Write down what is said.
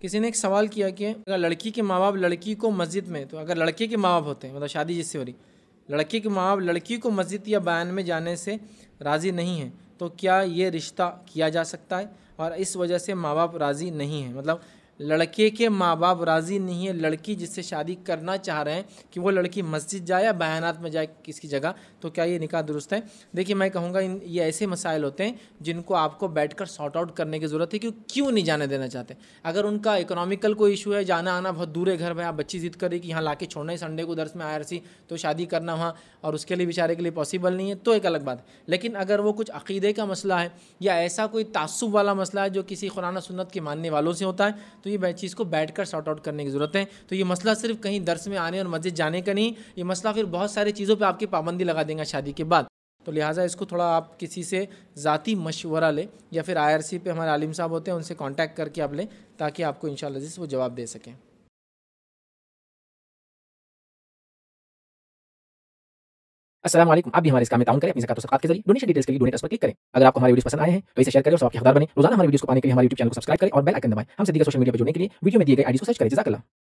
کسی نے ایک سوال کیا کہ اگر لڑکی کے ماں باپ لڑکی کو مسجد میں، تو اگر لڑکے کے ماں باپ ہوتے ہیں مطلب شادی جس سے ہو رہی، لڑکے کے ماں باپ لڑکی کو مسجد یا بیان میں جانے سے راضی نہیں ہیں، تو کیا یہ رشتہ کیا جا سکتا ہے؟ اور اس وجہ سے ماں باپ راضی نہیں ہیں مطلب لڑکے کے ماں باپ راضی نہیں ہے لڑکی جس سے شادی کرنا چاہ رہے ہیں کہ وہ لڑکی مسجد جائے یا بیانات میں جائے کس کی جگہ، تو کیا یہ نکاح درست ہے دیکھیے میں کہوں گا یہ ایسے مسائل ہوتے ہیں جن کو آپ کو بیٹھ کر سارٹ آؤٹ کرنے کی ضرورت ہے کہ کیوں نہیں جانے دینا چاہتے؟ اگر ان کا اکنامیکل کوئی ایشو ہے، جانا آنا بہت دور ہے گھر میں، آپ بچی ضد کر رہی کہ یہاں لا کے چھوڑنا ہے سنڈے کو درس میں آئر سی تو شادی کرنا وہاں اور اس کے لیے بیچارے کے لیے پاسبل نہیں ہے، تو ایک الگ بات۔ ہے لیکن اگر وہ کچھ عقیدے کا مسئلہ ہے یا ایسا کوئی تعصب والا مسئلہ ہے جو کسی قرآن سنت کے ماننے والوں سے ہوتا ہے تو یہ چیز کو بیٹھ کر سارٹ آؤٹ کرنے کی ضرورت ہے۔ تو یہ مسئلہ صرف کہیں درس میں آنے اور مسجد جانے کا نہیں، یہ مسئلہ پھر بہت ساری چیزوں پہ آپ کی پابندی لگا دیں گا شادی کے بعد۔ تو لہٰذا اس کو تھوڑا آپ کسی سے ذاتی مشورہ لیں یا پھر آئی آر سی پہ ہمارے عالم صاحب ہوتے ہیں، ان سے کانٹیکٹ کر کے آپ لیں تاکہ آپ کو ان شاء اللہ وہ جواب دے سکیں۔ السلام علیکم۔ آپ بھی ہمارے اس کام میں تعاون کریں، اپنی زکات و صدقات کے ذریعے۔ ڈونیشن ڈیٹیلز کے لیے ڈونیٹ اس پر کلک کریں۔ اگر آپ کو ہماری ویڈیوز پسند آئے ہیں، تو اسے شیئر کریں اور سب کے حقدار بنیں۔ روزانہ ہماری ویڈیوز کو پانے کے لیے ہمارے یوٹیوب چینل کو سبسکرائب کریں اور بیل آئکن دبائیں۔ ہم سے دیگر سوشل میڈیا پر جڑنے کے لیے ویڈیو میں دیے گئے آئی ڈی کو سرچ کریں۔ جزاک اللہ۔